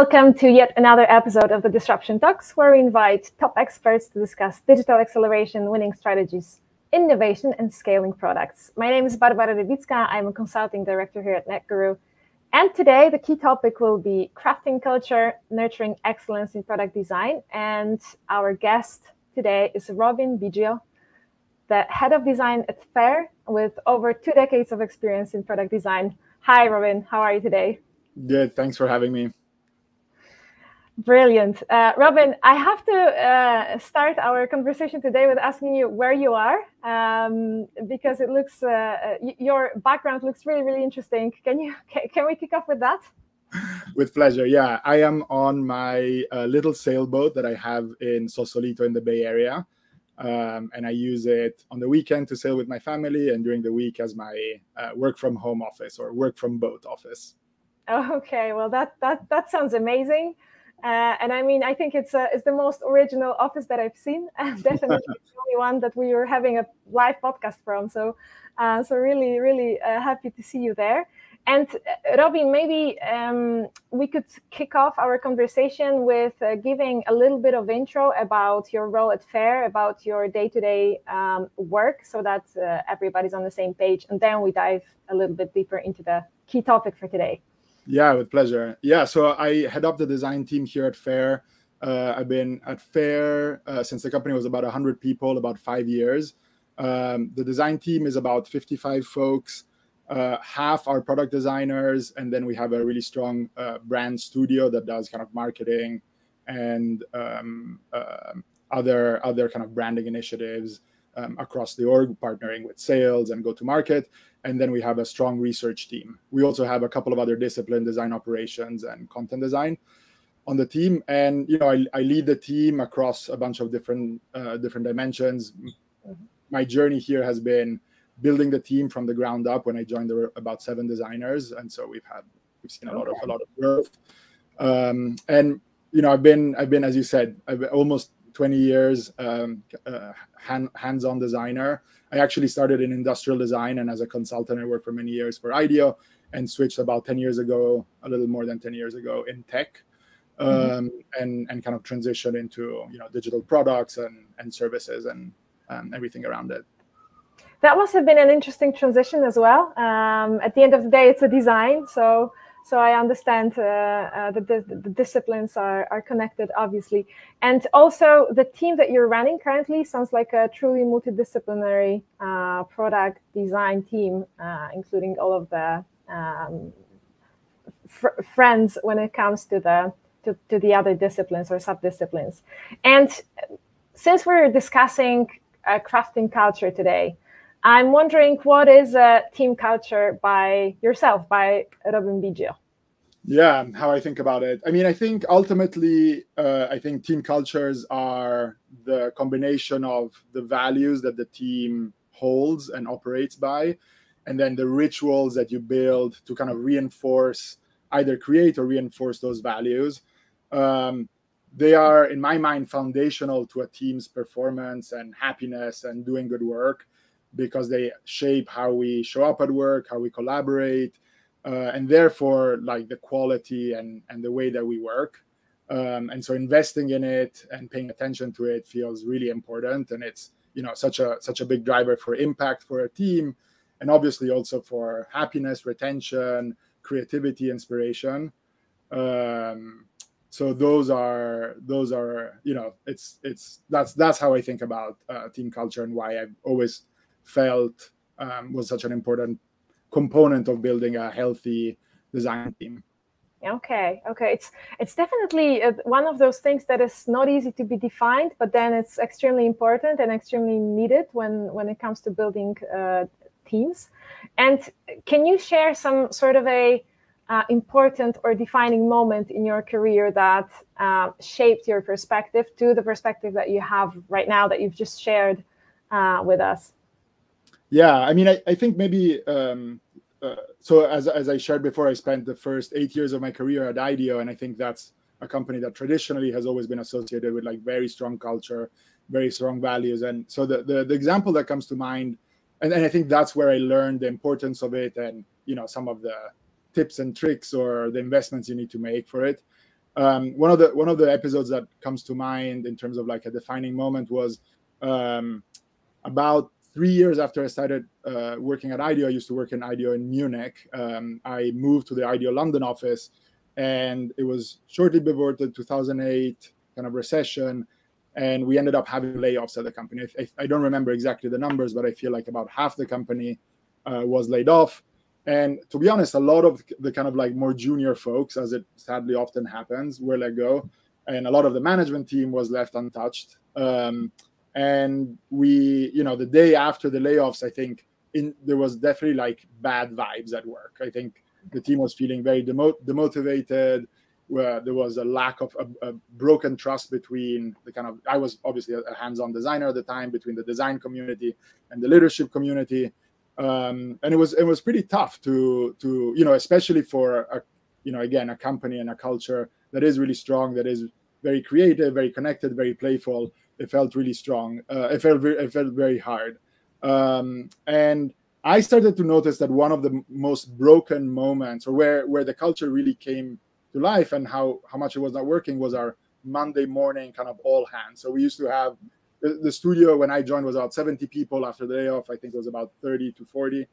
Welcome to yet another episode of the Disruption Talks, where we invite top experts to discuss digital acceleration, winning strategies, innovation, and scaling products. My name is Barbara Rybicka. I'm a consulting director here at NetGuru. And today, the key topic will be crafting culture, nurturing excellence in product design. And our guest today is Robin Bigio, the head of design at Faire, with over two decades of experience in product design. Hi, Robin. How are you today? Good. Thanks for having me. Brilliant. Uh, Robin, I have to uh, start our conversation today with asking you where you are, um, because it looks, uh, uh your background looks really, really interesting. Can you, can we kick off with that? With pleasure. Yeah, I am on my uh, little sailboat that I have in Sausalito in the Bay Area. Um, and I use it on the weekend to sail with my family and during the week as my uh, work from home office or work from boat office. Okay, well, that, that, that sounds amazing. Uh, and I mean, I think it's uh, it's the most original office that I've seen, and definitely the only one that we were having a live podcast from. So, uh, so really, really uh, happy to see you there. And uh, Robin, maybe um, we could kick off our conversation with uh, giving a little bit of intro about your role at Faire, about your day-to-day um, work, so that everybody's on the same page, and then we dive a little bit deeper into the key topic for today. Yeah, with pleasure. Yeah, so I head up the design team here at Faire. Uh, I've been at Faire uh, since the company was about 100 people, about five years. Um, the design team is about 55 folks. Uh, half are product designers, and then we have a really strong uh, brand studio that does kind of marketing and um, uh, other other kind of branding initiatives um, across the org, partnering with sales and go to market. And then we have a strong research team. We also have a couple of other discipline design operations and content design on the team. And you know, I, I lead the team across a bunch of different uh, different dimensions. Mm-hmm. My journey here has been building the team from the ground up. When I joined, there were about seven designers, and so we've had we've seen a lot of a lot of growth. Um, and you know, I've been I've been as you said, I've almost 20 years um, uh, hand, hands-on designer. I actually started in industrial design, and as a consultant, I worked for many years for IDEO, and switched about 10 years ago, a little more than 10 years ago, in tech, mm-hmm. um, mm-hmm. and and kind of transition into you know digital products and and services and um, everything around it. That must have been an interesting transition as well. Um, at the end of the day, it's a design, so so I understand uh, uh, that the, the, disciplines are, are connected, obviously. And also, the team that you're running currently sounds like a truly multidisciplinary uh, product design team, including all of the um, fr- friends when it comes to the to, to the other disciplines or subdisciplines. And since we're discussing uh, crafting culture today, I'm wondering what is a team culture by yourself, by Robin Bigio? Yeah, how I think about it. I mean, I think ultimately, uh, I think team cultures are the combination of the values that the team holds and operates by, and then the rituals that you build to kind of reinforce, either create or reinforce those values. Um, they are, in my mind, foundational to a team's performance and happiness and doing good work because they shape how we show up at work, how we collaborate, uh, and therefore like the quality and and the way that we work. Um, and so investing in it and paying attention to it feels really important, and it's you know such a such a big driver for impact for a team, and obviously also for happiness, retention, creativity, inspiration. Um, so those are those are you know it's it's that's that's how I think about uh, team culture and why I've always felt um, was such an important component of building a healthy design team. Okay okay. It's it's definitely uh, one of those things that is not easy to be defined but then it's extremely important and extremely needed when when it comes to building uh, teams. And can you share some sort of a uh, important or defining moment in your career that uh, shaped your perspective to the perspective that you have right now that you've just shared uh, with us yeah, I mean, I, I think maybe um, uh, so. As as I shared before, I spent the first eight years of my career at IDEO, and I think that's a company that traditionally has always been associated with like very strong culture, very strong values. And so the the, the example that comes to mind, and, and I think that's where I learned the importance of it, and you know some of the tips and tricks or the investments you need to make for it. Um, one of the one of the episodes that comes to mind in terms of like a defining moment was um, about three years after I started uh, working at IDEO. I used to work in IDEO in Munich. Um, I moved to the IDEO London office, and it was shortly before the 2008 kind of recession and we ended up having layoffs at the company. I, I, don't remember exactly the numbers, but I feel like about half the company uh, was laid off. And to be honest, a lot of the kind of like more junior folks, as it sadly often happens, were let go, and a lot of the management team was left untouched. Um, and we, you know, the day after the layoffs, I think in there was definitely like bad vibes at work. I think the team was feeling very demo- demotivated where there was a lack of a, a, broken trust between the kind of i was obviously a hands-on designer at the time between the design community and the leadership community um, and it was it was pretty tough to to you know especially for a you know again a company and a culture that is really strong that is very creative very connected very playful it felt really strong uh, it felt very, it felt very hard um, and i started to notice that one of the most broken moments or where where the culture really came to life and how how much it was not working was our Monday morning kind of all hands. So we used to have the, the studio when I joined was about 70 people. After the day off, I think it was about 30 to 40.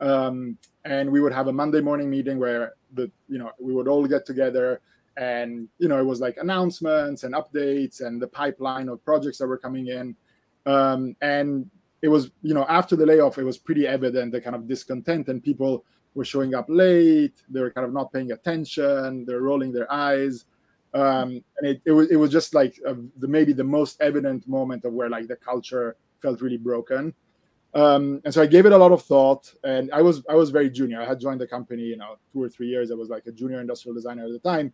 Um, and we would have a Monday morning meeting where the you know we would all get together and you know it was like announcements and updates and the pipeline of projects that were coming in um, and it was you know after the layoff it was pretty evident the kind of discontent and people were showing up late. They were kind of not paying attention. They're rolling their eyes. Um, and it, it was it was just like a, the maybe the most evident moment of where like the culture felt really broken. Um, and so I gave it a lot of thought. And I was I was very junior. I had joined the company, you know, two or three years. I was like a junior industrial designer at the time.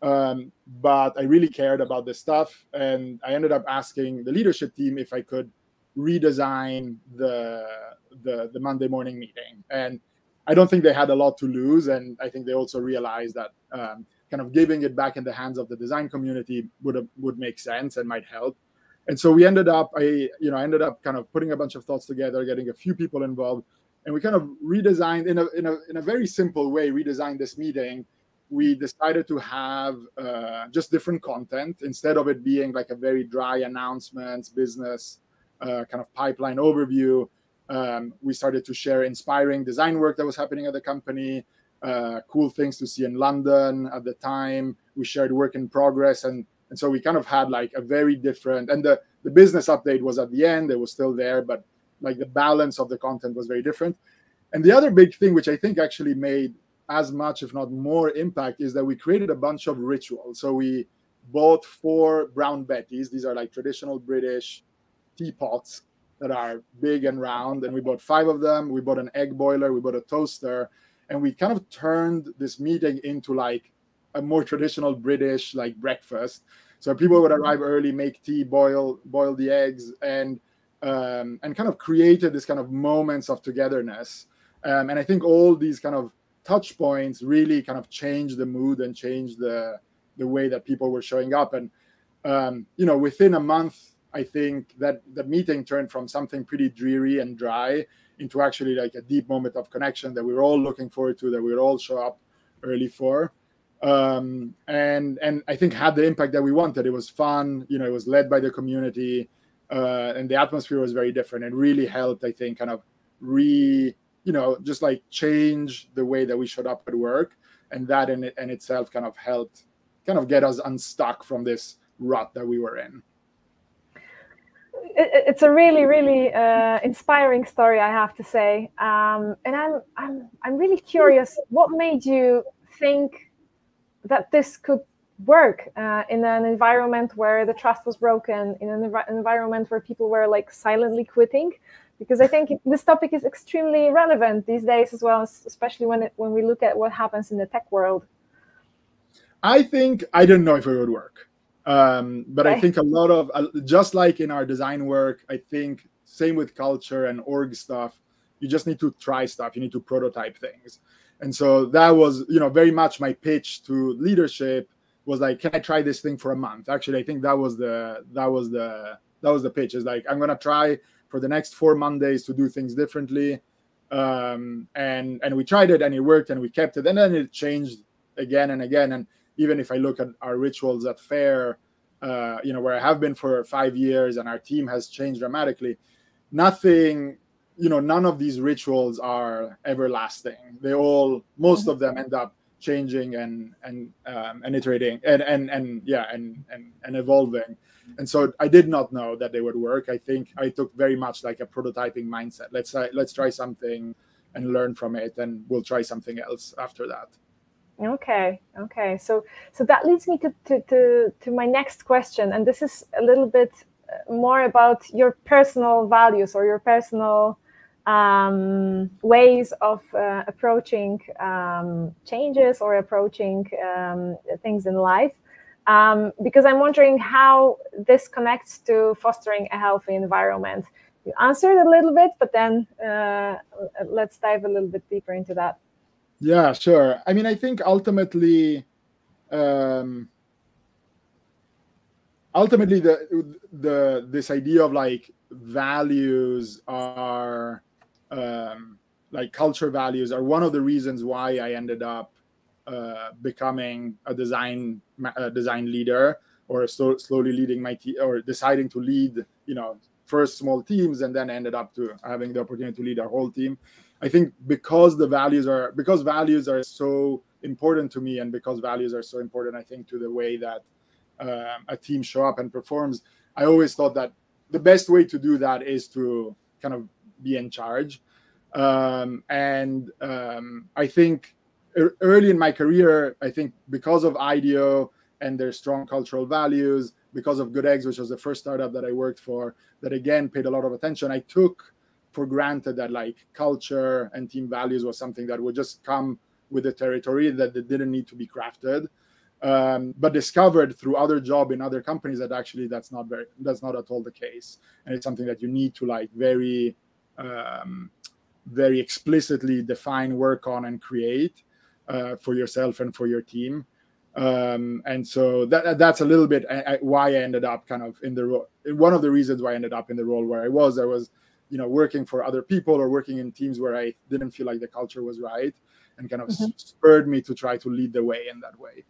Um, but I really cared about this stuff, and I ended up asking the leadership team if I could redesign the the, the Monday morning meeting. And I don't think they had a lot to lose, and I think they also realized that um, kind of giving it back in the hands of the design community would would make sense and might help. And so we ended up, I you know, I ended up kind of putting a bunch of thoughts together, getting a few people involved, and we kind of redesigned in a in a in a very simple way. Redesigned this meeting. We decided to have uh, just different content instead of it being like a very dry announcements, business uh, kind of pipeline overview um, we started to share inspiring design work that was happening at the company, uh, cool things to see in London at the time. We shared work in progress, and and so we kind of had like a very different. And the the business update was at the end; it was still there, but like the balance of the content was very different. And the other big thing, which I think actually made as much, if not more, impact, is that we created a bunch of rituals. So we bought four brown betties. These are like traditional British teapots that are big and round. And we bought five of them. We bought an egg boiler, we bought a toaster, and we kind of turned this meeting into like a more traditional British like breakfast. So people would arrive early, make tea, boil boil the eggs, and um, and kind of created this kind of moments of togetherness. Um, and I think all these kind of touch points really kind of changed the mood and changed the the way that people were showing up. And um, you know, within a month I think that the meeting turned from something pretty dreary and dry into actually like a deep moment of connection that we were all looking forward to, that we would all show up early for. Um, and and I think had the impact that we wanted. It was fun, you know, it was led by the community, uh, and the atmosphere was very different and really helped, I think, kind of re, you know, just like change the way that we showed up at work. And that in, in itself kind of helped kind of get us unstuck from this rut that we were in it's a really, really uh, inspiring story, I have to say. Um, and I'm, I'm, I'm really curious. What made you think that this could work uh, in an environment where the trust was broken, in an env- environment where people were like silently quitting? Because I think this topic is extremely relevant these days as well, especially when it, when we look at what happens in the tech world. I think I don't know if it would work. Um, but okay. I think a lot of uh, just like in our design work, I think same with culture and org stuff. You just need to try stuff. You need to prototype things, and so that was you know very much my pitch to leadership was like, can I try this thing for a month? Actually, I think that was the that was the that was the pitch. Is like I'm gonna try for the next four Mondays to do things differently, um, and and we tried it and it worked and we kept it, and then it changed again and again and even if I look at our rituals at Faire, uh, you know, where I have been for five years and our team has changed dramatically, nothing, you know, none of these rituals are everlasting. They all, most mm-hmm. of them end up changing and and um, and iterating and and and yeah and and and evolving and so i did not know that they would work. I think i took very much like a prototyping mindset. Let's uh, let's try something and learn from it and we'll try something else after that. Okay okay. So so that leads me to to to, to my next question. And this is a little bit uh, more about your personal values or your personal um, ways of uh, approaching um, changes or approaching um, things in life. Um, because I'm wondering how this connects to fostering a healthy environment. You answered a little bit, but then uh, let's dive a little bit deeper into that. Yeah, sure. I mean, I think ultimately, um, ultimately, the the this idea of like values are um, like culture values are one of the reasons why I ended up uh, becoming a design a design leader or so, slowly leading my team or deciding to lead you know first small teams and then ended up to having the opportunity to lead our whole team i think because the values are because values are so important to me and because values are so important i think to the way that um, a team show up and performs i always thought that the best way to do that is to kind of be in charge. Um, and um, I think early in my career, I think because of IDEO and their strong cultural values, because of Good Eggs, which was the first startup that I worked for, that again paid a lot of attention, I took for granted that like culture and team values was something that would just come with the territory that they didn't need to be crafted um, but discovered through other job in other companies that actually that's not very that's not at all the case. And it's something that you need to like very um, very explicitly define work on and create uh, for yourself and for your team um, and so that that's a little bit I, I, why i ended up kind of in the role one of the reasons why i ended up in the role where i was i was you know working for other people or working in teams where i didn't feel like the culture was right and kind of mm-hmm. spurred me to try to lead the way in that way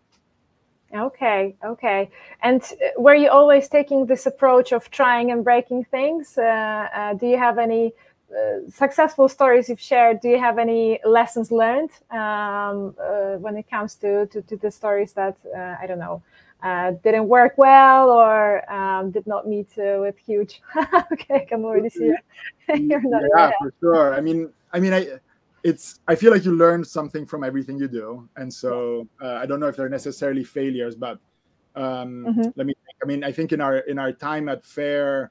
Okay, okay. And uh, were you always taking this approach of trying and breaking things? Uh, uh, do you have any uh, successful stories you've shared? Do you have any lessons learned um, uh, when it comes to, to, to the stories that, uh, I don't know, didn't work well or um, did not meet with huge? okay, I can already see you. You're not yeah, for sure. I mean, I mean, I it's i feel like you learn something from everything you do and so uh, i don't know if they're necessarily failures but um, mm-hmm. let me think. i mean i think in our in our time at Faire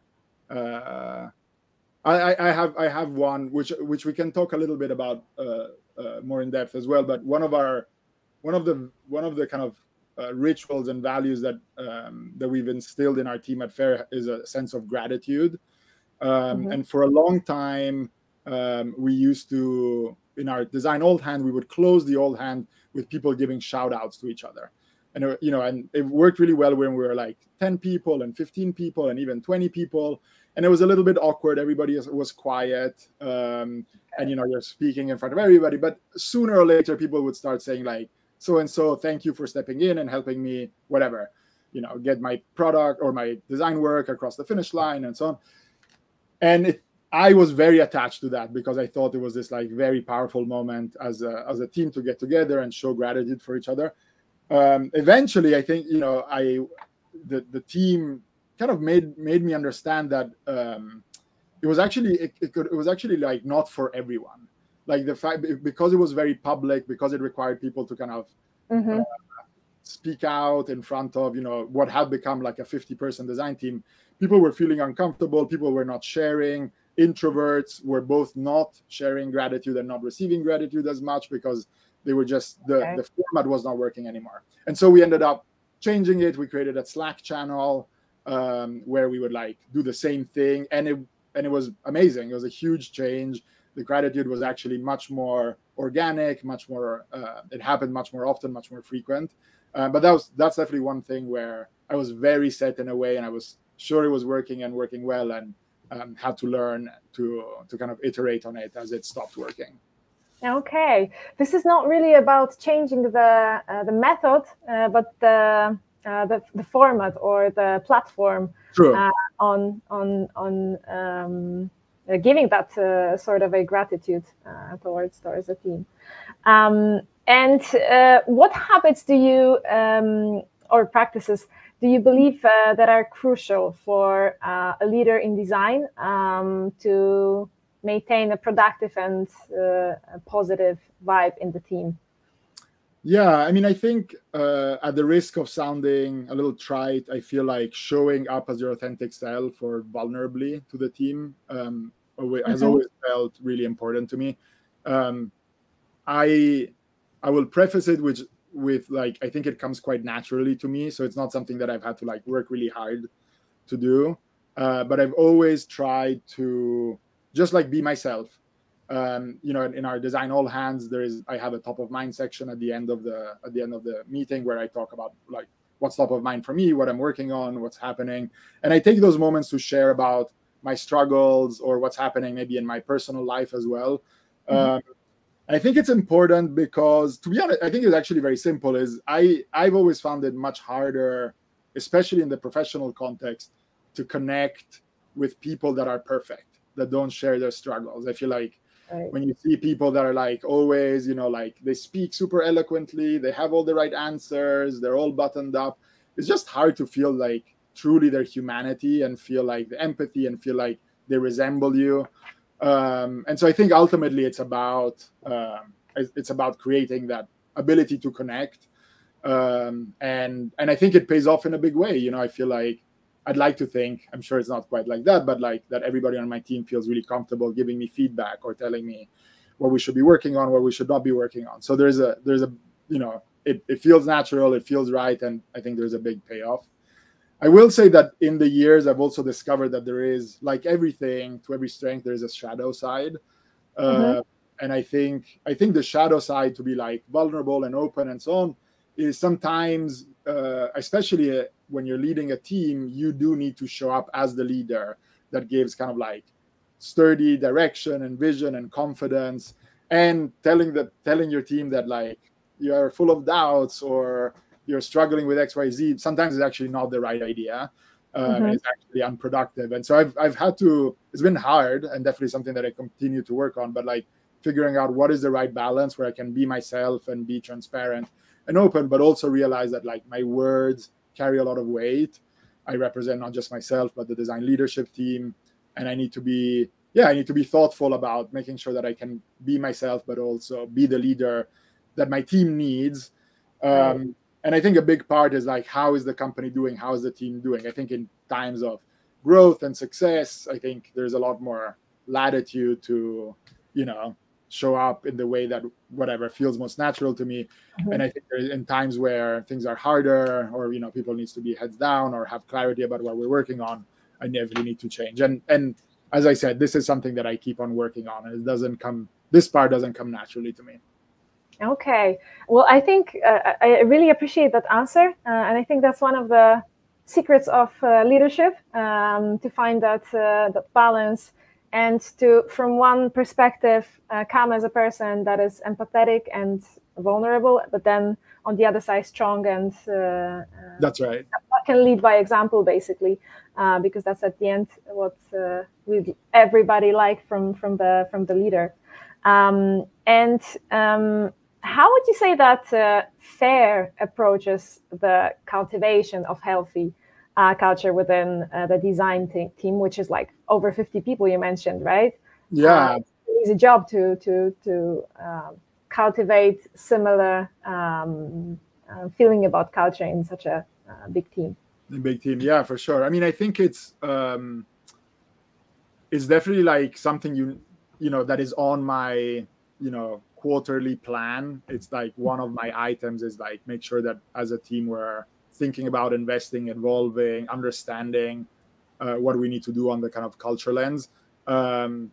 uh, I, I have I have one which which we can talk a little bit about uh, uh, more in depth as well. But one of our one of the one of the kind of uh, rituals and values that um, that we've instilled in our team at Faire is a sense of gratitude. Um, mm-hmm. And for a long time, um, we used to in our design old hand we would close the old hand with people giving shout outs to each other and uh, you know and it worked really well when we were like 10 people and 15 people and even 20 people and it was a little bit awkward. Everybody was quiet um, and you know you're speaking in front of everybody. But sooner or later people would start saying like so and so thank you for stepping in and helping me whatever you know get my product or my design work across the finish line and so on. And it I was very attached to that because I thought it was this like very powerful moment as a, as a team to get together and show gratitude for each other. Um, eventually, I think you know I the the team kind of made made me understand that um, it was actually it, it, could, it was actually like not for everyone. Like the fact because it was very public because it required people to kind of mm-hmm. uh, speak out in front of you know what had become like a 50 person design team people were feeling uncomfortable people were not sharing introverts were both not sharing gratitude and not receiving gratitude as much because they were just the, okay. the format was not working anymore and so we ended up changing it we created a slack channel um, where we would like do the same thing. And it and it was amazing. It was a huge change. The gratitude was actually much more organic much more uh, it happened much more often much more frequent. Uh, but that was that's definitely one thing where i was very set in a way and i was sure it was working and working well and um, had to learn to to kind of iterate on it as it stopped working. Okay, this is not really about changing the uh, the method, uh, but the, the the format or the platform uh, on on on um, uh, giving that uh, sort of a gratitude towards towards the team. Um, and what habits do you um, or practices do you believe that are crucial for a leader in design um, to maintain a productive and uh, a positive vibe in the team? Yeah, I mean, I think uh, at the risk of sounding a little trite, I feel like showing up as your authentic self or vulnerably to the team um, has mm-hmm. always felt really important to me. Um, I I will preface it with with like I think it comes quite naturally to me, so it's not something that I've had to like work really hard to do. Uh, but I've always tried to just like be myself um, you know in, our design all hands there is i have a top of mind section at the end of the at the end of the meeting where i talk about like what's top of mind for me what i'm working on what's happening and i take those moments to share about my struggles or what's happening maybe in my personal life as well mm-hmm. um, i think it's important because to be honest i think it's actually very simple is i i've always found it much harder especially in the professional context to connect with people that are perfect that don't share their struggles. I feel like right. when you see people that are like always, you know, like they speak super eloquently, they have all the right answers, they're all buttoned up. It's just hard to feel like truly their humanity and feel like the empathy and feel like they resemble you. Um, and so I think ultimately it's about um, it's about creating that ability to connect. Um, and and I think it pays off in a big way. You know, I feel like I'd like to think, I'm sure it's not quite like that, but like that everybody on my team feels really comfortable giving me feedback or telling me what we should be working on, what we should not be working on. So there's a there's a you know it, it feels natural, it feels right, and I think there's a big payoff. I will say that in the years I've also discovered that there is like everything to every strength, there is a shadow side. Uh, mm-hmm. and I think I think the shadow side to be like vulnerable and open and so on is sometimes uh, especially uh, when you're leading a team, you do need to show up as the leader that gives kind of like sturdy direction and vision and confidence and telling the telling your team that like you are full of doubts or you're struggling with xyz sometimes it's actually not the right idea um, mm-hmm. it's actually unproductive and so I've, I've had to it's been hard and definitely something that i continue to work on but like figuring out what is the right balance where i can be myself and be transparent and open, but also realize that like my words carry a lot of weight. I represent not just myself, but the design leadership team. And I need to be, yeah, I need to be thoughtful about making sure that I can be myself, but also be the leader that my team needs. Um, and I think a big part is like, how is the company doing? How is the team doing? I think in times of growth and success, I think there's a lot more latitude to, you know, show up in the way that whatever feels most natural to me. Mm-hmm. and i think in times where things are harder or you know people needs to be heads down or have clarity about what we're working on i really need to change. And and as i said this is something that i keep on working on and it doesn't come this part doesn't come naturally to me. Okay. Well i think uh, i really appreciate that answer uh, and i think that's one of the secrets of uh, leadership um, to find that uh, the balance and to from one perspective uh, come as a person that is empathetic and vulnerable but then on the other side strong and uh, uh that's right. can lead by example basically uh, because that's at the end what uh, we everybody like from from the from the leader. Um, and um, how would you say that uh, Faire approaches the cultivation of healthy uh, culture within uh, the design team, which is like over 50 people you mentioned, right? Yeah. Uh, it's a job to to to um, cultivate similar um, uh, feeling about culture in such a uh, big team. A big team, yeah, for sure. I mean, I think it's um, it's definitely like something you you know that is on my you know quarterly plan. It's like one of my items is like make sure that as a team we're thinking about investing, evolving, understanding uh, what we need to do on the kind of culture lens. Um,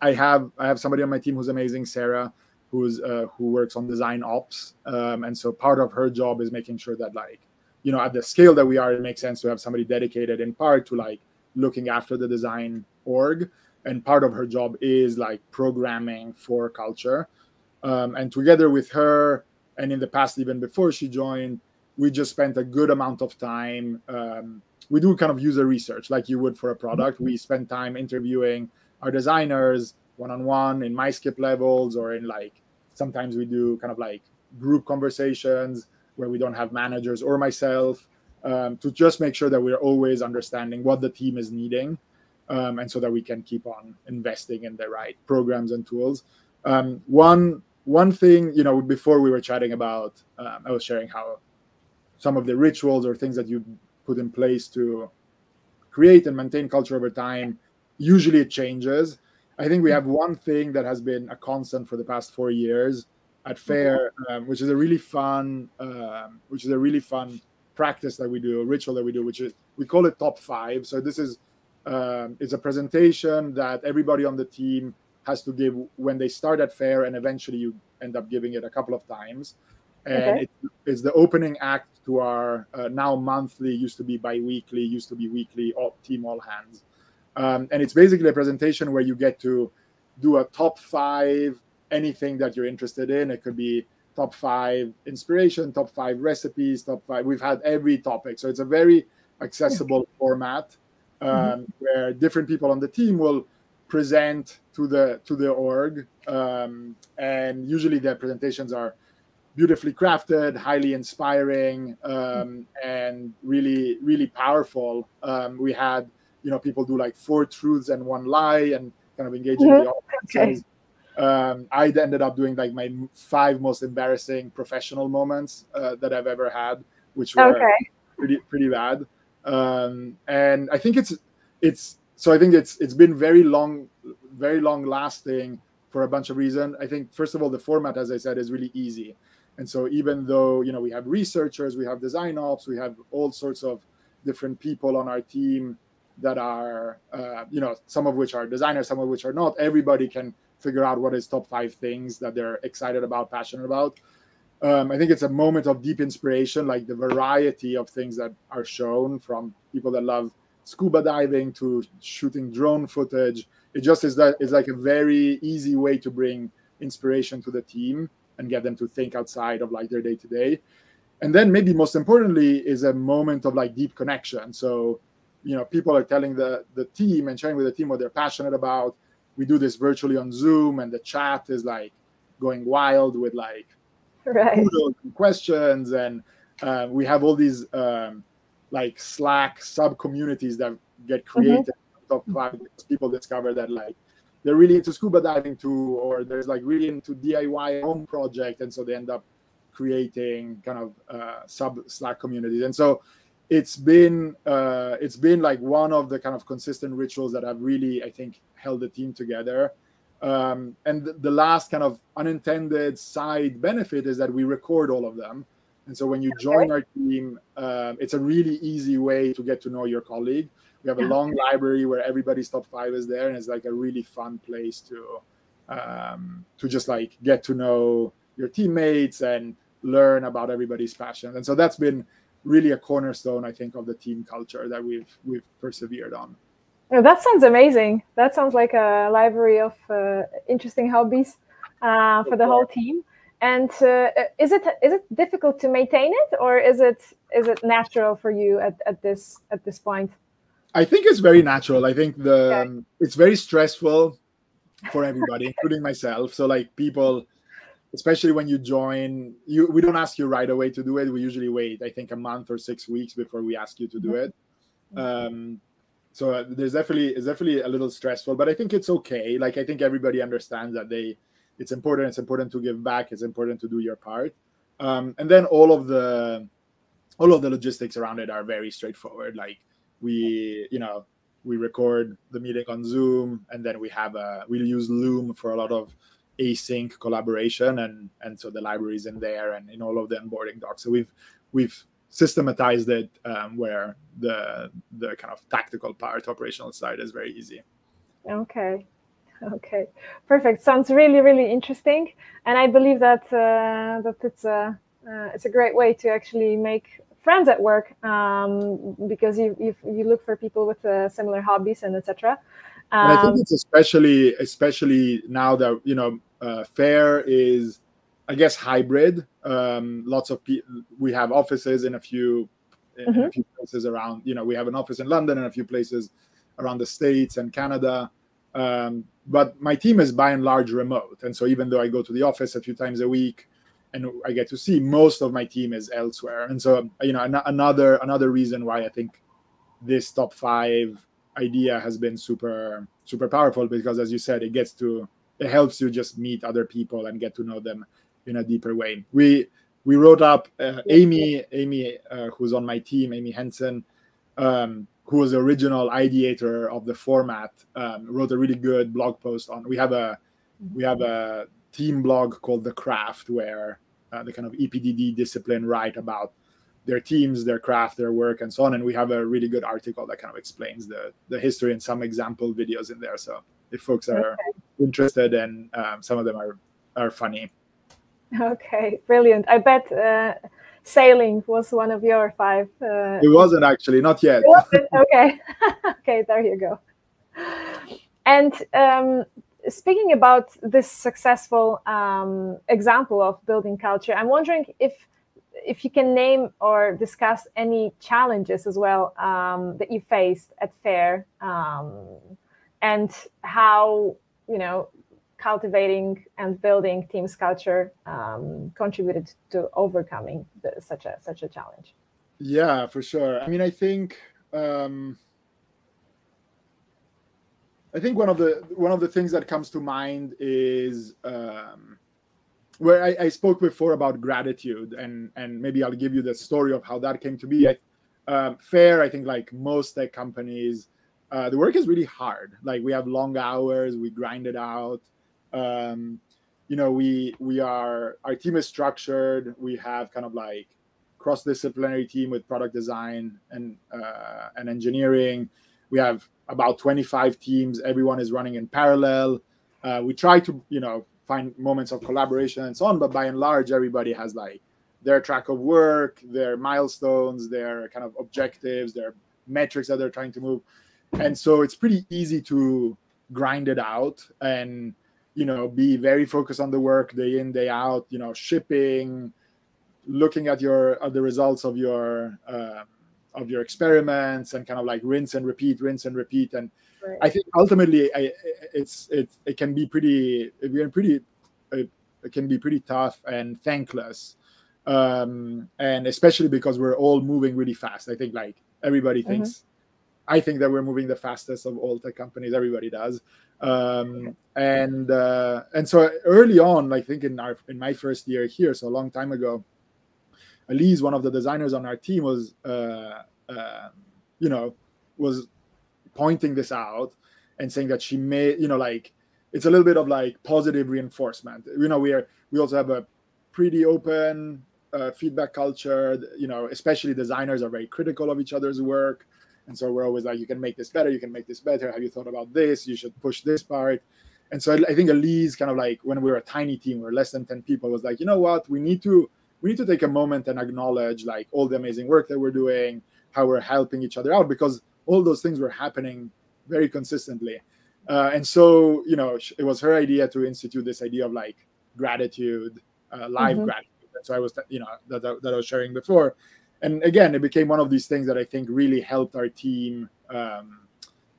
I have I have somebody on my team who's amazing, Sarah, who's uh, who works on design ops, um, and so part of her job is making sure that like you know at the scale that we are, it makes sense to have somebody dedicated in part to like looking after the design org, and part of her job is like programming for culture. Um, and together with her, and in the past, even before she joined, we just spent a good amount of time. Um, we do kind of user research like you would for a product. We spend time interviewing our designers one on one in my skip levels or in like sometimes we do kind of like group conversations where we don't have managers or myself um, to just make sure that we're always understanding what the team is needing um, and so that we can keep on investing in the right programs and tools um, one one thing you know before we were chatting about um, i was sharing how some of the rituals or things that you put in place to create and maintain culture over time usually it changes. I think we have one thing that has been a constant for the past four years at Faire um, which is a really fun um, which is a really fun practice that we do a ritual that we do which is we call it top five. So this is um, it's a presentation that everybody on the team has to give when they start at Faire and eventually you end up giving it a couple of times. And okay. it, it's the opening act to our uh, now monthly used to be bi-weekly used to be weekly all, team all hands. Um, and it's basically a presentation where you get to do a top five anything that you're interested in. It could be top five inspiration top five recipes top five we've had every topic. So it's a very accessible format um, mm-hmm. where different people on the team will present to the to the org um, and usually their presentations are beautifully crafted, highly inspiring, um, and really, really powerful. Um, we had, you know, people do like four truths and one lie, and kind of engaging mm-hmm. the audience. Okay. Um, I ended up doing like my five most embarrassing professional moments uh, that I've ever had, which were okay. pretty pretty bad. Um, and I think it's it's so I think it's it's been very long, very long lasting for a bunch of reasons. I think first of all the format, as I said, is really easy. And so even though you know we have researchers, we have design ops, we have all sorts of different people on our team that are uh, you know some of which are designers, some of which are not. Everybody can figure out what is top five things that they're excited about, passionate about. Um, I think it's a moment of deep inspiration, like the variety of things that are shown from people that love scuba diving to shooting drone footage. It just is that it's like a very easy way to bring inspiration to the team and get them to think outside of like their day to day and then maybe most importantly is a moment of like deep connection so you know people are telling the the team and sharing with the team what they're passionate about we do this virtually on zoom and the chat is like going wild with like right. questions and uh, we have all these um, like slack sub communities that get mm-hmm. created mm-hmm. people discover that like they're really into scuba diving too, or there's like really into DIY home project, and so they end up creating kind of uh, sub Slack communities. And so it's been uh, it's been like one of the kind of consistent rituals that have really I think held the team together. Um, and the, the last kind of unintended side benefit is that we record all of them. And so when you join our team, uh, it's a really easy way to get to know your colleague. We have a long library where everybody's top five is there, and it's like a really fun place to um, to just like get to know your teammates and learn about everybody's passion. And so that's been really a cornerstone, I think, of the team culture that we've we've persevered on. Oh, that sounds amazing. That sounds like a library of uh, interesting hobbies uh, for the whole team. And uh, is it is it difficult to maintain it, or is it is it natural for you at, at this at this point? I think it's very natural. I think the okay. um, it's very stressful for everybody, including myself. So like people, especially when you join, you we don't ask you right away to do it. We usually wait, I think, a month or six weeks before we ask you to do it. Um, so uh, there's definitely it's definitely a little stressful, but I think it's okay. Like I think everybody understands that they it's important. It's important to give back. It's important to do your part. Um, and then all of the all of the logistics around it are very straightforward. Like we you know we record the meeting on zoom and then we have a we use loom for a lot of async collaboration and and so the library is in there and in all of the onboarding docs. So we've we've systematized it um, where the the kind of tactical part operational side is very easy. Okay. Okay. Perfect. Sounds really really interesting. And i believe that uh, that it's a uh, it's a great way to actually make friends at work um, because you, you you look for people with uh, similar hobbies and etc. Um, I think um, it's especially especially now that you know uh, Faire is I guess hybrid. Um, lots of people we have offices in a few in mm-hmm. a few places around. You know, we have an office in London and a few places around the states and Canada. Um, but my team is by and large remote, and so even though I go to the office a few times a week, and I get to see most of my team is elsewhere, and so you know an- another another reason why I think this top five idea has been super super powerful because as you said, it gets to it helps you just meet other people and get to know them in a deeper way. We we wrote up uh, Amy Amy uh, who's on my team, Amy Henson. Um, who was the original ideator of the format, um, wrote a really good blog post on. We have a we have a team blog called The Craft where uh, the kind of EPDD discipline write about their teams, their craft, their work, and so on. And we have a really good article that kind of explains the the history and some example videos in there. So if folks are okay. interested, and um, some of them are are funny. Okay, brilliant. I bet. Uh sailing was one of your five. Uh, it wasn't actually, not yet. okay, okay, there you go. And um, speaking about this successful um, example of building culture, I'm wondering if if you can name or discuss any challenges as well um, that you faced at Faire, um, and how you know cultivating and building teams culture um, contributed to overcoming the, such a such a challenge. Yeah for sure. I mean i think um, i think one of the one of the things that comes to mind is um, where I, I, spoke before about gratitude and and maybe i'll give you the story of how that came to be. I, um, Faire i think like most tech companies uh, the work is really hard. Like we have long hours we grind it out. Um, you know we we are our team is structured. We have kind of like cross-disciplinary team with product design and uh, and engineering. We have about 25 teams everyone is running in parallel. Uh, we try to you know find moments of collaboration and so on but by and large everybody has like their track of work their milestones their kind of objectives their metrics that they're trying to move. And so it's pretty easy to grind it out and you know be very focused on the work day in day out you know shipping looking at your at the results of your uh, of your experiments and kind of like rinse and repeat rinse and repeat and right. i think ultimately I, it's it, it can be pretty we're pretty it, it can be pretty tough and thankless um, and especially because we're all moving really fast i think like everybody mm-hmm. thinks mm-hmm. i think that we're moving the fastest of all tech companies everybody does um, and uh, and so early on, I think in our in my first year here, so a long time ago, Elise, one of the designers on our team, was uh, uh, you know was pointing this out and saying that she made you know like it's a little bit of like positive reinforcement. You know, we are we also have a pretty open uh, feedback culture. You know, especially designers are very critical of each other's work. And so we're always like, you can make this better, you can make this better. Have you thought about this? You should push this part. And so I, think Elise kind of like when we were a tiny team, we are less than 10 people, was like, you know what, we need to we need to take a moment and acknowledge like all the amazing work that we're doing, how we're helping each other out, because all those things were happening very consistently. Uh, and so, you know, it was her idea to institute this idea of like gratitude, uh, live mm-hmm. gratitude. So I was, you know, that, that I was sharing before and again, it became one of these things that I think really helped our team, um,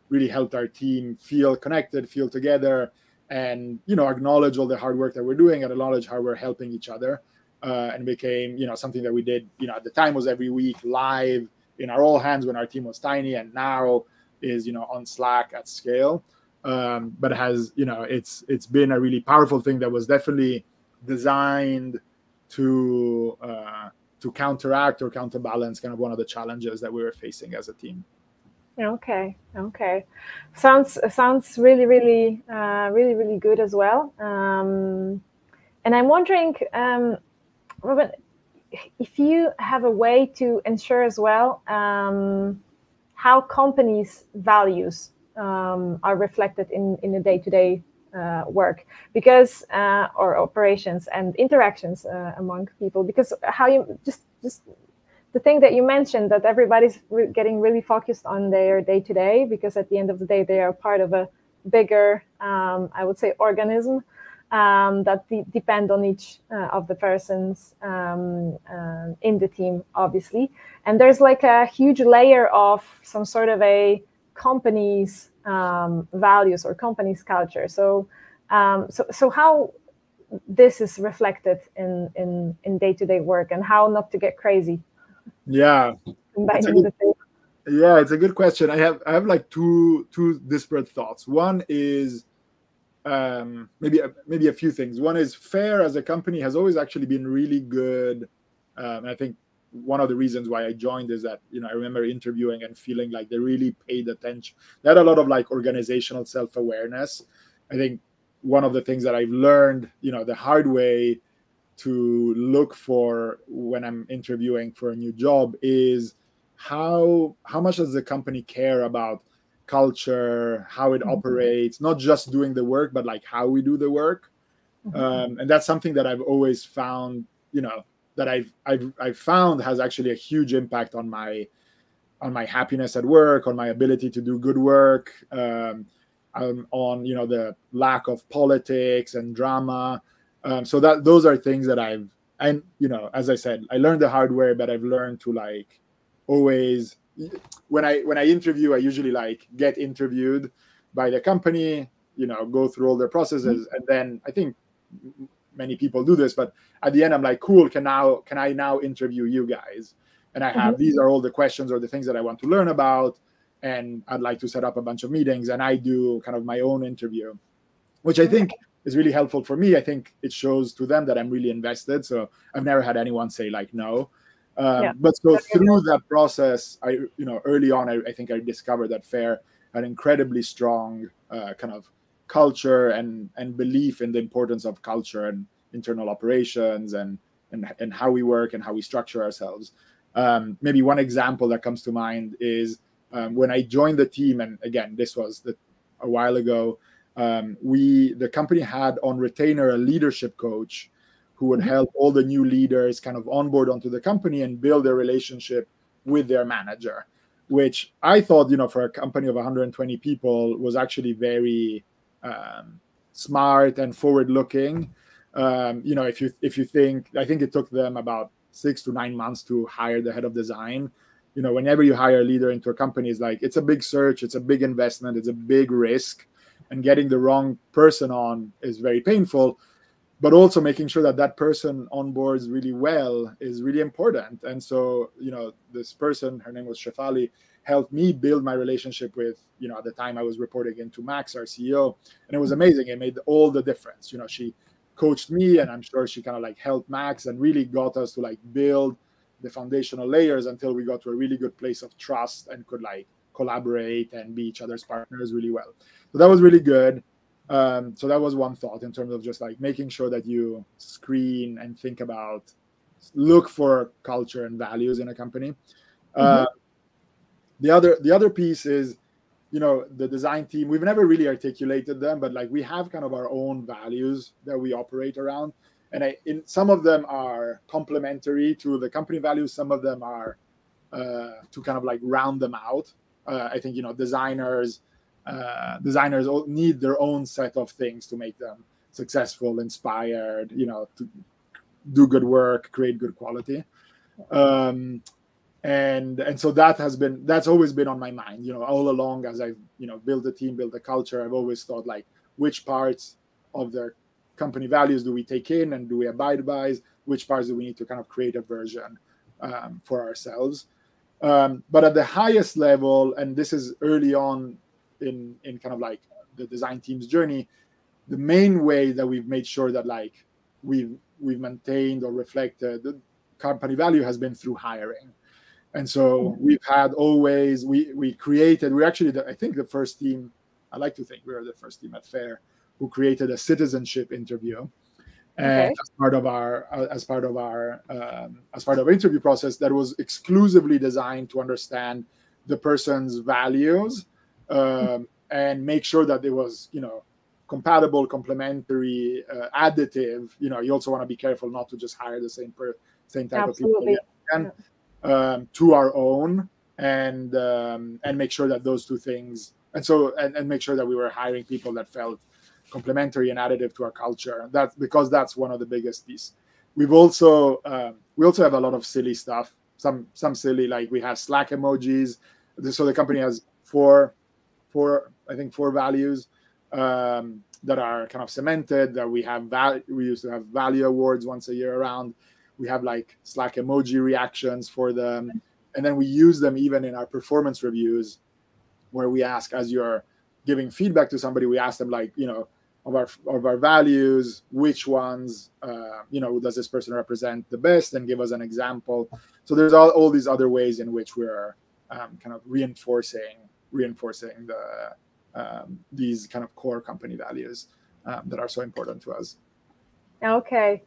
really helped our team feel connected, feel together, and you know acknowledge all the hard work that we're doing and acknowledge how we're helping each other. Uh, and became you know something that we did you know at the time was every week live in our all hands when our team was tiny, and now is you know on Slack at scale. Um, but has you know it's it's been a really powerful thing that was definitely designed to uh, to counteract or counterbalance kind of one of the challenges that we were facing as a team. Okay, okay, sounds sounds really, really, uh, really, really good as well. Um, and I'm wondering, um, If you have a way to ensure as well um, how companies' values um, are reflected in in the day-to-day uh, work because uh, or operations and interactions uh, among people because how you just just the thing that you mentioned that everybody's re- getting really focused on their day to day because at the end of the day they are part of a bigger, um, I would say, organism um, that de- depend on each uh, of the persons um, uh, in the team, obviously. And there's like a huge layer of some sort of a company's um, values or company's culture. So, um, so, so how this is reflected in in in day to day work and how not to get crazy. Yeah. yeah, it's a good question. I have I have like two two disparate thoughts. One is um, maybe a, maybe a few things. One is Faire as a company has always actually been really good. Um, I think one of the reasons why I joined is that you know I remember interviewing and feeling like they really paid attention. They had a lot of like organizational self awareness. I think one of the things that I've learned, you know, the hard way to look for when I'm interviewing for a new job is how how much does the company care about culture, how it mm-hmm. operates, not just doing the work, but like how we do the work. Mm-hmm. Um, and that's something that I've always found, you know, that I've, I've I've found has actually a huge impact on my on my happiness at work, on my ability to do good work, um, um, on you know the lack of politics and drama. Um, so that those are things that I've and you know as I said, I learned the hard way, but I've learned to like always when I when I interview, I usually like get interviewed by the company, you know, go through all their processes, mm-hmm. and then I think many people do this, but at the end, I'm like, cool. Can now can I now interview you guys? And I have mm-hmm. these are all the questions or the things that I want to learn about, and I'd like to set up a bunch of meetings, and I do kind of my own interview, which I think is really helpful for me. I think it shows to them that I'm really invested. So I've never had anyone say like no. Um, yeah. But so through that process, I you know early on, I, I think I discovered that Faire an incredibly strong uh, kind of culture and and belief in the importance of culture and internal operations and and, and how we work and how we structure ourselves. Um, maybe one example that comes to mind is um, when I joined the team, and again, this was the, a while ago. Um, we the company had on retainer a leadership coach who would mm-hmm. help all the new leaders kind of onboard onto the company and build a relationship with their manager which i thought you know for a company of 120 people was actually very um, smart and forward looking um, you know if you if you think i think it took them about six to nine months to hire the head of design. You know whenever you hire a leader into a company is like it's a big search it's a big investment it's a big risk and getting the wrong person on is very painful but also making sure that that person onboards really well is really important. And so, you know, this person, her name was Shefali, helped me build my relationship with, you know, at the time I was reporting into Max, our CEO, and it was amazing. It made all the difference. You know, she coached me, and I'm sure she kind of like helped Max and really got us to like build the foundational layers until we got to a really good place of trust and could like collaborate and be each other's partners really well. So that was really good. Um, so that was one thought in terms of just like making sure that you screen and think about, look for culture and values in a company. Mm-hmm. Uh, the other the other piece is, you know, the design team. We've never really articulated them, but like we have kind of our own values that we operate around, and I, in some of them are complementary to the company values. Some of them are uh, to kind of like round them out. Uh, I think you know designers uh, designers need their own set of things to make them successful, inspired, you know, to do good work, create good quality. Um, and and so that has been that's always been on my mind you know all along as i've you know built a team built a culture i've always thought like which parts of the company values do we take in and do we abide by which parts do we need to kind of create a version um, for ourselves um, but at the highest level and this is early on in in kind of like the design team's journey the main way that we've made sure that like we've we've maintained or reflected the company value has been through hiring and so mm-hmm. we've had always we we created we're actually the, i think the first team i like to think we are the first team at Faire who created a citizenship interview and okay. as part of our as part of our um, as part of our interview process that was exclusively designed to understand the person's values um, and make sure that it was you know compatible complementary uh, additive. You know you also want to be careful not to just hire the same per same type Absolutely. of people and um, to our own and um, and make sure that those two things and so and, and make sure that we were hiring people that felt complementary and additive to our culture. That's because that's one of the biggest piece. We've also um, we also have a lot of silly stuff. Some some silly like we have slack emojis. So the company has four four i think four values um, that are kind of cemented that we have val- we used to have value awards once a year around. We have like slack emoji reactions for them. And then we use them even in our performance reviews where we ask as you're giving feedback to somebody we ask them like you know of our of our values which ones uh, you know does this person represent the best? And give us an example. So there's all, all these other ways in which we're um, kind of reinforcing reinforcing the um, these kind of core company values um, that are so important to us okay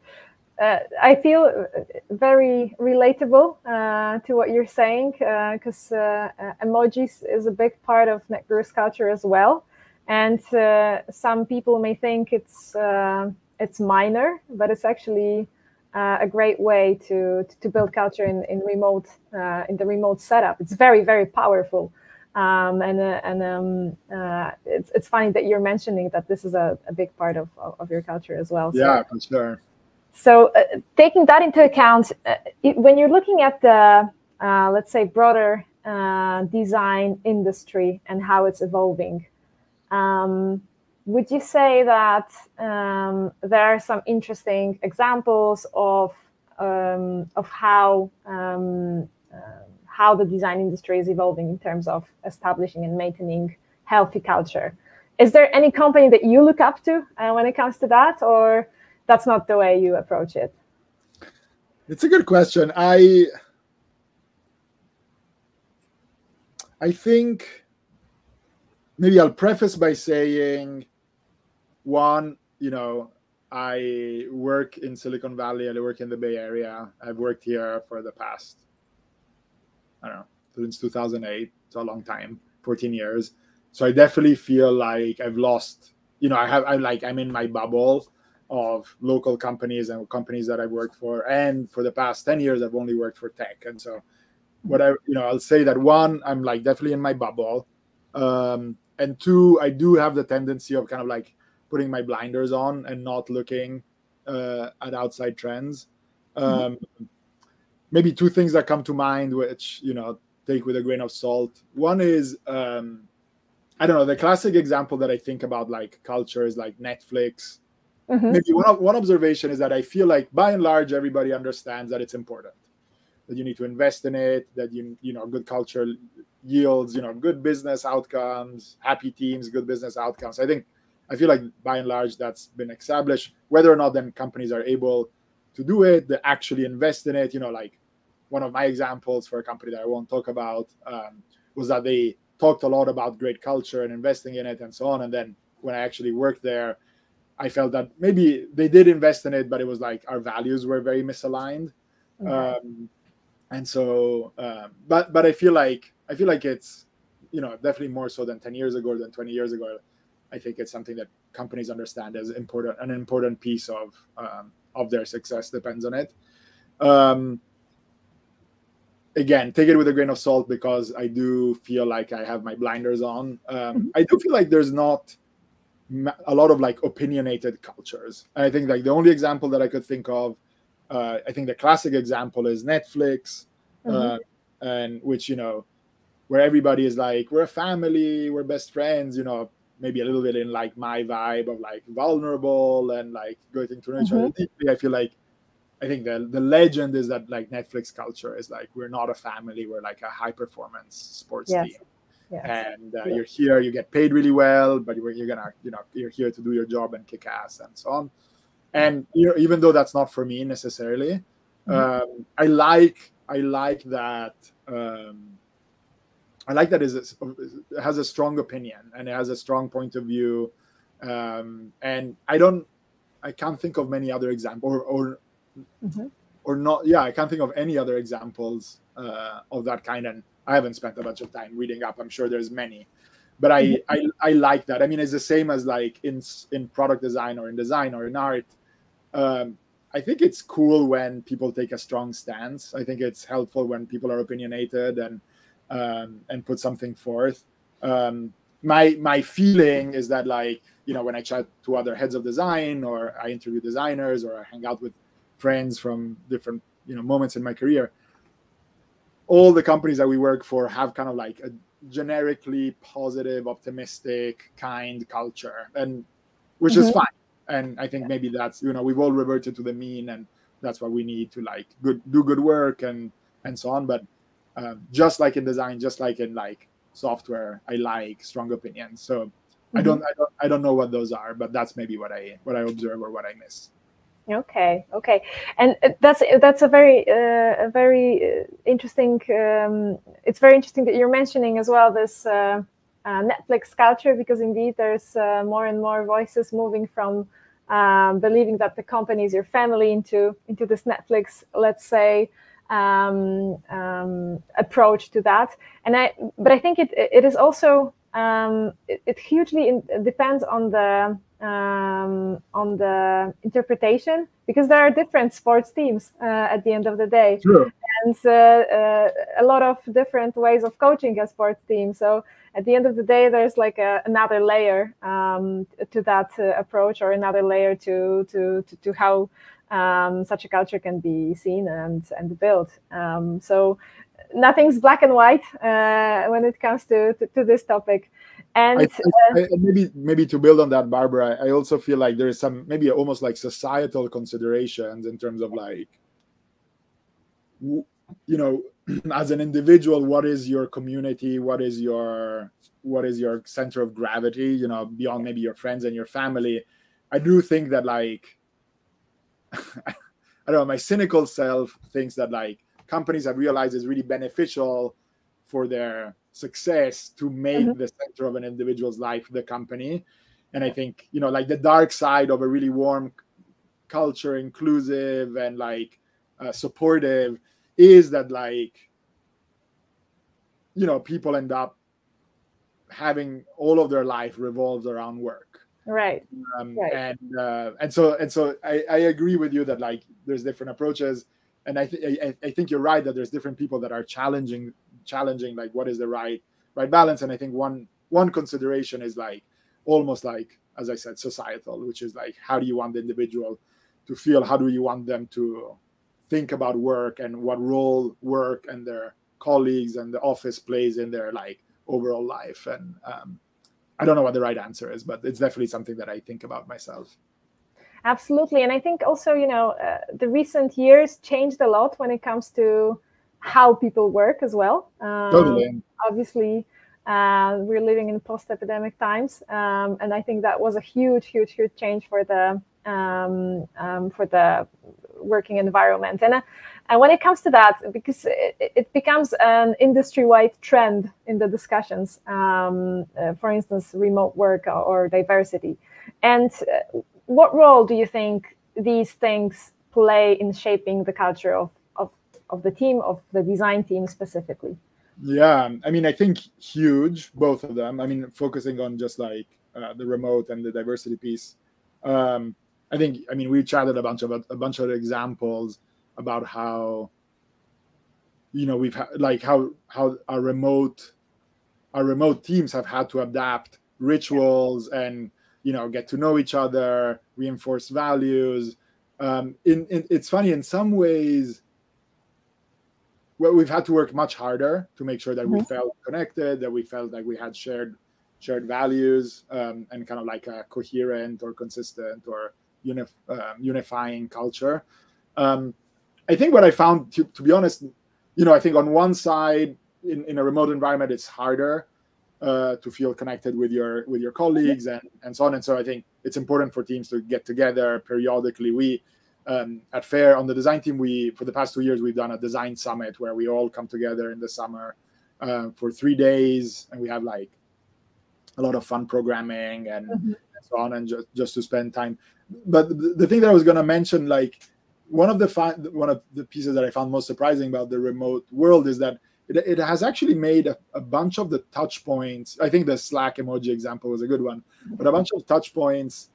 uh, I feel uh, very relatable uh, to what you're saying because uh, uh, emojis is a big part of Netguru's culture as well. And uh, some people may think it's it's minor, but it's actually a great way to to build culture in in remote in the remote setup. It's very very powerful. Um, and and um, it's it's funny that you're mentioning that this is a, a big part of, of your culture as well. So. Yeah, for sure. So uh, taking that into account, uh, when you're looking at the, uh, let's say, broader uh, design industry and how it's evolving, um, would you say that um, there are some interesting examples of um, of how um, uh, how the design industry is evolving in terms of establishing and maintaining healthy culture? Is there any company that you look up to uh, when it comes to that, or that's not the way you approach it? It's a good question. I i think maybe i'll preface by saying one you know i work in silicon valley i work in the bay area. I've worked here for the past i don't know since 2008 it's a long time 14 years so i definitely feel like i've lost you know i have i like i'm in my bubble of local companies and companies that I've worked for. And for the past 10 years, I've only worked for tech. And so what I, you know, I'll say that one, I'm like definitely in my bubble. Um, and two, I do have the tendency of kind of like putting my blinders on and not looking uh, at outside trends. Mm-hmm. Um, mm-hmm. Maybe two things that come to mind, which, you know, take with a grain of salt. One is, um, I don't know, the classic example that I think about like culture is like Netflix Mm-hmm. Maybe one one observation is that I feel like by and large everybody understands that it's important that you need to invest in it, that you you know good culture yields you know good business outcomes, happy teams, good business outcomes. I think I feel like by and large that's been established. Whether or not then companies are able to do it, they actually invest in it. You know, like one of my examples for a company that I won't talk about um, was that they talked a lot about great culture and investing in it and so on. And then when I actually worked there, I felt that maybe they did invest in it, but it was like our values were very misaligned. Mm-hmm. Um, and so, um, but but I feel like I feel like it's you know definitely more so than 10 years ago than 20 years ago. I think it's something that companies understand as important, an important piece of um, of their success depends on it. Um, again, take it with a grain of salt because I do feel like I have my blinders on. Um, mm-hmm. I do feel like there's not a lot of like opinionated cultures. And I think like the only example that I could think of, uh, I think the classic example is Netflix, mm-hmm. uh, and which you know, where everybody is like we're a family, we're best friends, you know, maybe a little bit in like my vibe of like vulnerable and like know each other mm-hmm. deeply. I feel like I think the the legend is that like Netflix culture is like we're not a family, we're like a high performance sports yes. team. And uh, you're here you get paid really well but you're, you're, gonna you know you're here to do your job and kick ass and so on. And you know even though that's not for me necessarily mm-hmm. um, i like i like that um, i like that it has a strong opinion and it has a strong point of view um, and i don't i can't think of many other examples or or, mm-hmm. or not yeah i can't think of any other examples uh, of that kind and I haven't spent a bunch of time reading up. I'm sure there's many, but I, I I like that. I mean, it's the same as like in in product design or in design or in art. Um, I think it's cool when people take a strong stance. I think it's helpful when people are opinionated and um, and put something forth. Um, my my feeling is that like you know when I chat to other heads of design or I interview designers or I hang out with friends from different you know moments in my career, all the companies that we work for have kind of like a generically positive, optimistic, kind culture, and which mm-hmm. is fine. And I think maybe that's you know we've all reverted to the mean, and that's what we need to like good do good work and and so on. But um, just like in design, just like in like software, I like strong opinions. So mm-hmm. I don't I don't I don't know what those are, but that's maybe what I what I observe or what I miss. Okay, okay, and uh, that's that's a very uh, a very uh, interesting. Um, it's very interesting that you're mentioning as well this uh, uh, Netflix culture because indeed there's uh, more and more voices moving from um, believing that the company is your family into into this Netflix, let's say, um, um, approach to that. And I, but I think it it is also um, it, it, hugely in, depends on the um, on the interpretation because there are different sports teams uh, at the end of the day. True. and uh, uh, a lot of different ways of coaching a sports team. So at the end of the day there's like a, another layer um, to that uh, approach or another layer to to to, to how um, such a culture can be seen and and built. Um, so nothing's black and white uh, when it comes to, to, to this topic. And I, I, I, maybe maybe to build on that barbara i also feel like there is some maybe almost like societal considerations in terms of like you know as an individual what is your community? What is your what is your center of gravity you know beyond maybe your friends and your family? I do think that like i don't know my cynical self thinks that like companies have realized is really beneficial for their success to make mm-hmm. the center of an individual's life the company and i think you know like the dark side of a really warm culture inclusive and like uh, supportive is that like you know people end up having all of their life revolves around work right, um, right. and uh, and so and so I, I agree with you that like there's different approaches and I, th- I, I think you're right that there's different people that are challenging challenging like what is the right right balance. And i think one one consideration is like almost like as i said societal which is like how do you want the individual to feel? How do you want them to think about work and what role work and their colleagues and the office plays in their like overall life? And um, i don't know what the right answer is but it's definitely something that i think about myself absolutely and i think also you know uh, the recent years changed a lot when it comes to how people work as well. Um, totally. Obviously, uh, we're living in post-epidemic times, um, and I think that was a huge, huge, huge change for the um, um for the working environment. And uh, and when it comes to that, because it, it becomes an industry-wide trend in the discussions, um, uh, for instance, remote work or, or diversity. And uh, what role do you think these things play in shaping the culture of of of the team of the design team specifically? Yeah i mean i think huge both of them. I mean focusing on just like uh, the remote and the diversity piece. Um, i think i mean we chatted a bunch of a bunch of examples about how you know we've had like how how our remote our remote teams have had to adapt rituals and you know get to know each other reinforce values um, in, in it's funny in some ways well, we've had to work much harder to make sure that mm-hmm. we felt connected, that we felt like we had shared shared values um, and kind of like a coherent or consistent or unif- um, unifying culture. Um, I think what I found, to, to, be honest, you know, I think on one side, in, in a remote environment, it's harder uh, to feel connected with your with your colleagues and, and so on. And so I think it's important for teams to get together periodically. We um, at Faire on the design team, we for the past two years we've done a design summit where we all come together in the summer uh, for three days, and we have like a lot of fun programming and, mm-hmm. and so on, and just just to spend time. But the, the thing that I was going to mention, like one of the one of the pieces that I found most surprising about the remote world is that it, it has actually made a, a, bunch of the touch points. I think the Slack emoji example was a good one, but a bunch of touch points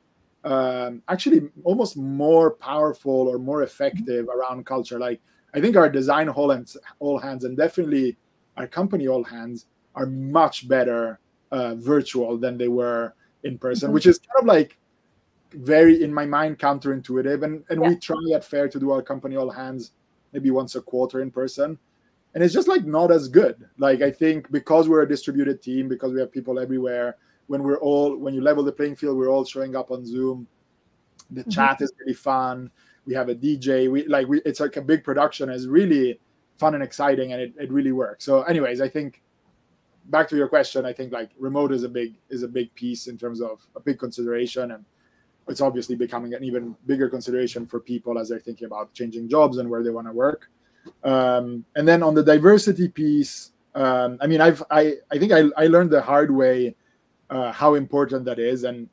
um, actually almost more powerful or more effective around culture. Like I think our design all hands, all hands, and definitely our company all hands are much better uh, virtual than they were in person, mm-hmm. which is kind of like very in my mind counterintuitive. And and yeah. we try at Faire to do our company all hands maybe once a quarter in person. And it's just like not as good. Like I think because we're a distributed team, because we have people everywhere, when we're all when you level the playing field, we're all showing up on Zoom. The mm-hmm. chat is really fun. We have a DJ. We like we it's like a big production. It's really fun and exciting and it, it really works. So anyways, I think back to your question, I think like remote is a big is a big piece in terms of a big consideration and it's obviously becoming an even bigger consideration for people as they're thinking about changing jobs and where they want to work. Um, and then on the diversity piece, um, I mean, I've I I think I, I learned the hard way uh, how important that is. And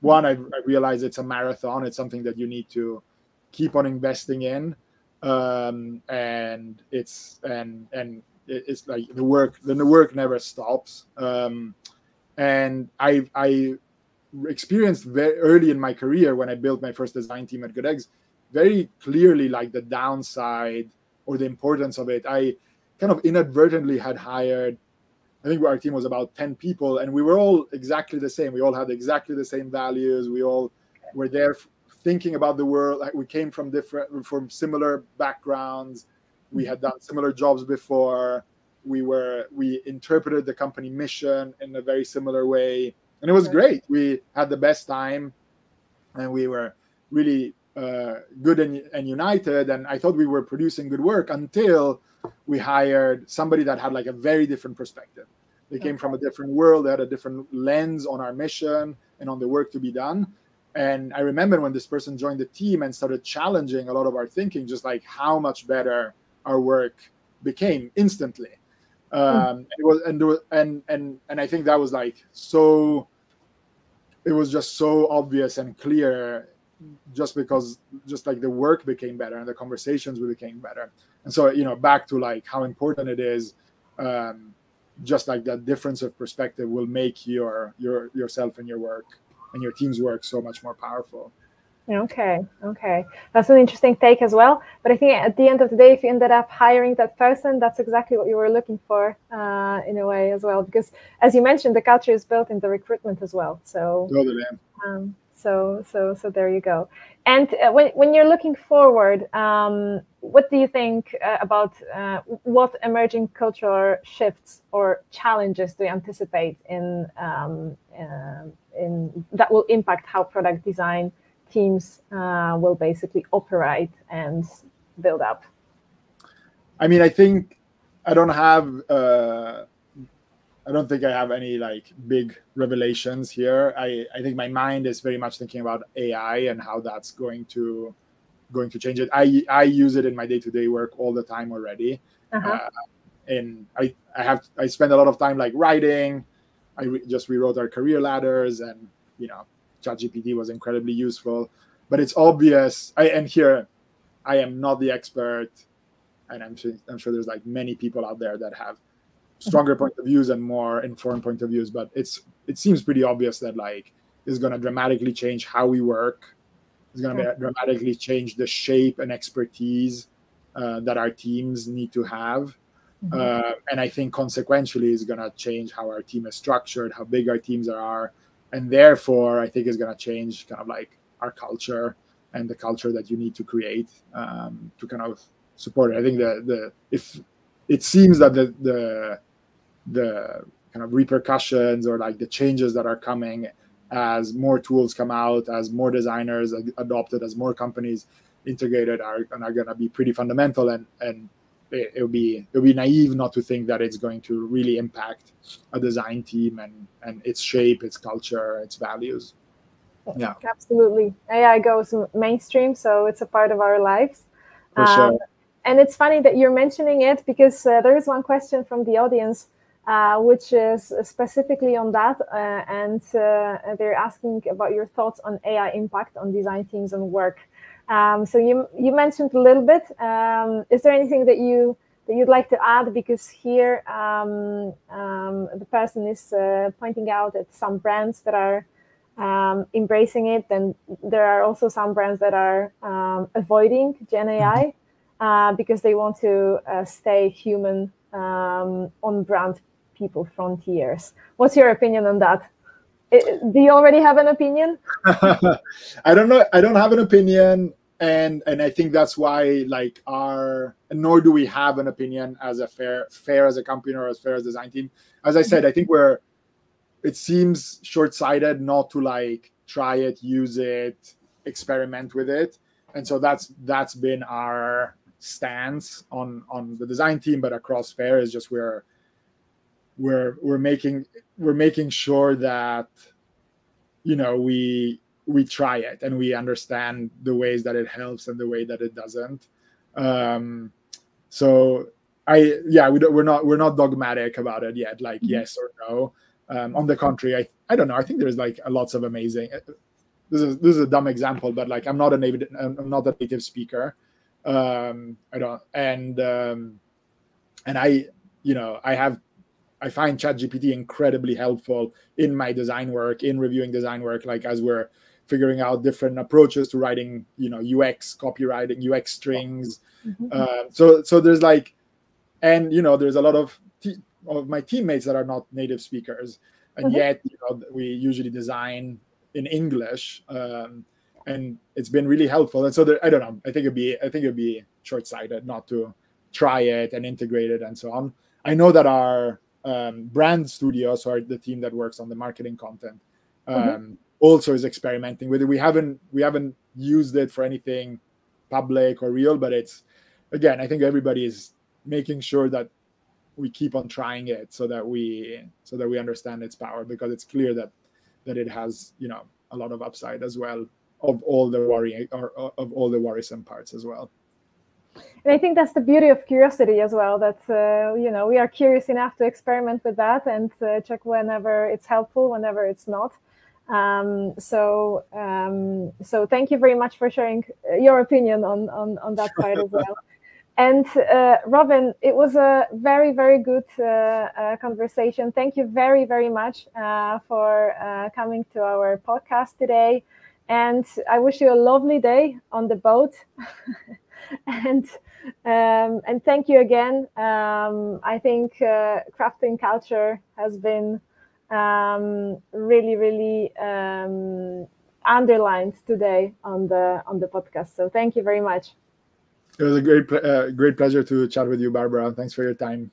one, I, I realize it's a marathon. It's something that you need to keep on investing in, um, and it's and and it's like the work. The work never stops. Um, and I I experienced very early in my career when I built my first design team at Good Eggs, very clearly like the downside or the importance of it. I kind of inadvertently had hired I think our team was about 10 people, and we were all exactly the same. We all had exactly the same values. We all were there thinking about the world. Like we came from different, from similar backgrounds. We had done similar jobs before. We were, we interpreted the company mission in a very similar way, and it was great. We had the best time, and we were really uh, good and, and united. And I thought we were producing good work until we hired somebody that had like a very different perspective. They came from a different world, they had a different lens on our mission and on the work to be done. And I remember when this person joined the team and started challenging a lot of our thinking, just like how much better our work became instantly. Hmm. Um, mm. It was and was, and and and I think that was like so. It was just so obvious and clear, just because just like the work became better and the conversations became better. And so you know, back to like how important it is um, just like that difference of perspective will make your your yourself and your work and your team's work so much more powerful okay okay that's an interesting take as well but i think at the end of the day if you ended up hiring that person that's exactly what you were looking for uh, in a way as well because as you mentioned the culture is built in the recruitment as well so totally. um, so so so there you go and uh, when, when you're looking forward um, what do you think uh, about uh, what emerging cultural shifts or challenges do you anticipate in um, uh, in that will impact how product design teams uh, will basically operate and build up? I mean, I think I don't have. I don't think I have any like big revelations here. I, I think my mind is very much thinking about AI and how that's going to going to change it. I I use it in my day to day work all the time already, uh-huh. uh, and I I have I spend a lot of time like writing. I re- just rewrote our career ladders, and you know, ChatGPT was incredibly useful. But it's obvious. I and here, I am not the expert, and I'm sure, I'm sure there's like many people out there that have stronger point of views and more informed point of views. But it's it seems pretty obvious that like is going to dramatically change how we work it's going to dramatically change the shape and expertise uh, that our teams need to have. Mm-hmm. Uh, and I think consequentially is going to change how our team is structured, how big our teams are, and therefore I think is going to change kind of like our culture and the culture that you need to create um, to kind of support it. I think the the if it seems that the the the kind of repercussions or like the changes that are coming as more tools come out, as more designers adopted, as more companies integrated are, and are going to be pretty fundamental and and it, it'll be it'll be naive not to think that it's going to really impact a design team and and its shape its culture its values. Yeah. Absolutely. Ai goes mainstream so it's a part of our lives. For um, sure. And it's funny that you're mentioning it because uh, there is one question from the audience uh, which is specifically on that. Uh, and uh, they're asking about your thoughts on AI impact on design teams and work. Um, so you you mentioned a little bit. Um, is there anything that you that you'd like to add? Because here um, um the person is uh, pointing out that some brands that are um, embracing it, then there are also some brands that are um, avoiding Gen AI mm-hmm. Uh, because they want to uh, stay human um, on brand people frontiers. What's your opinion on that? do you already have an opinion? I don't know. I don't have an opinion, and and I think that's why like our nor do we have an opinion as a Faire Faire as a company or as Faire as a design team. As I said, I think we're it seems short-sighted not to like try it, use it, experiment with it. And so that's that's been our stance on on the design team, but across Faire is just we're we're we're making we're making sure that you know we we try it and we understand the ways that it helps and the way that it doesn't um so i yeah we don't, we're not we're not dogmatic about it yet like mm-hmm. yes or no um, on the contrary, I I don't know. I think there's like lots of amazing. This is this is a dumb example, but like I'm not a native I'm not a native speaker. Um, I don't and um, and I you know I have I find ChatGPT incredibly helpful in my design work, in reviewing design work, like as we're figuring out different approaches to writing, you know, UX copywriting, UX strings. Mm-hmm. Uh, so so there's like, and you know, there's a lot of of my teammates that are not native speakers, and mm-hmm. yet you know we usually design in English, um, and it's been really helpful. And so there, I don't know. I think it'd be I think it'd be short sighted not to try it and integrate it and so on. I know that our um, brand studio, so our, the team that works on the marketing content, mm-hmm. um, mm-hmm. also is experimenting with it. We haven't we haven't used it for anything public or real, but it's again, I think everybody is making sure that we keep on trying it so that we so that we understand its power because it's clear that that it has you know a lot of upside as well of all the worry or, of all the worrisome parts as well and i think that's the beauty of curiosity as well that uh, you know we are curious enough to experiment with that and uh, check whenever it's helpful whenever it's not um, so um, so thank you very much for sharing your opinion on on, on that part as well and uh, Robin, it was a very, very good uh, uh, conversation. Thank you very, very much uh, for uh, coming to our podcast today. And I wish you a lovely day on the boat. and um, and thank you again. Um, I think uh, crafting culture has been um, really, really um, underlined today on the on the podcast. So thank you very much. It was a great, uh, great pleasure to chat with you, Barbara. Thanks for your time.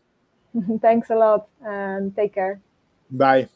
Thanks a lot and take care. Bye.